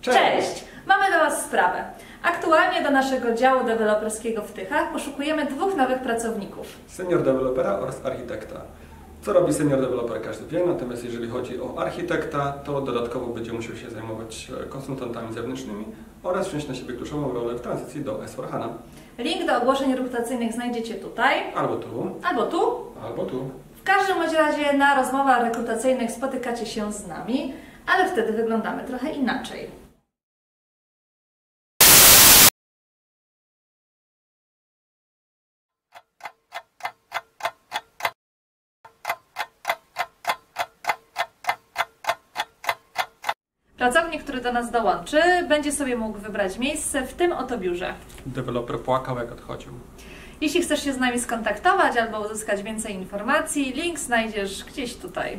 Cześć! Mamy do Was sprawę. Aktualnie do naszego działu deweloperskiego w Tychach poszukujemy dwóch nowych pracowników. Senior dewelopera oraz architekta. Co robi senior deweloper każdy wie, natomiast jeżeli chodzi o architekta, to dodatkowo będzie musiał się zajmować e, konsultantami zewnętrznymi oraz wziąć na siebie kluczową rolę w tranzycji do S4HANA. Link do ogłoszeń rekrutacyjnych znajdziecie tutaj Albo tu, albo tu. albo tu. W każdym bądź razie na rozmowach rekrutacyjnych spotykacie się z nami, ale wtedy wyglądamy trochę inaczej. Pracownik, który do nas dołączy, będzie sobie mógł wybrać miejsce w tym oto biurze. Deweloper płakał jak odchodził. Jeśli chcesz się z nami skontaktować albo uzyskać więcej informacji, link znajdziesz gdzieś tutaj.